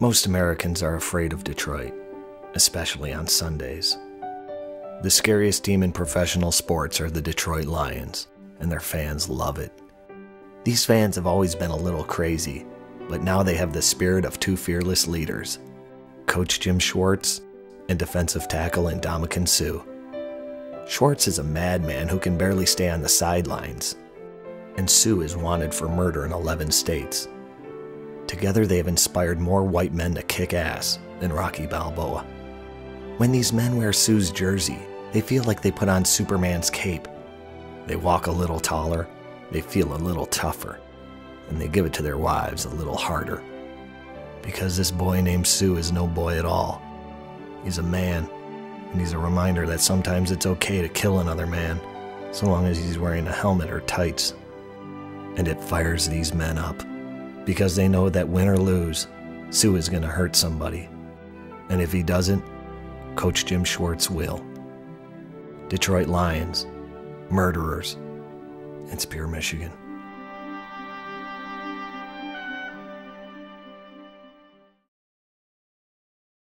Most Americans are afraid of Detroit, especially on Sundays. The scariest team in professional sports are the Detroit Lions, and their fans love it. These fans have always been a little crazy, but now they have the spirit of two fearless leaders Coach Jim Schwartz and defensive tackle Ndamukong Suh. Schwartz is a madman who can barely stay on the sidelines, and Suh is wanted for murder in 11 states. Together, they have inspired more white men to kick ass than Rocky Balboa. When these men wear Suh's jersey, they feel like they put on Superman's cape. They walk a little taller, they feel a little tougher, and they give it to their wives a little harder. Because this boy named Sue is no boy at all. He's a man, and he's a reminder that sometimes it's okay to kill another man, so long as he's wearing a helmet or tights. And it fires these men up, because they know that win or lose, Suh is going to hurt somebody. And if he doesn't, Coach Jim Schwartz will. Detroit Lions, murderers. It's Pure, Michigan.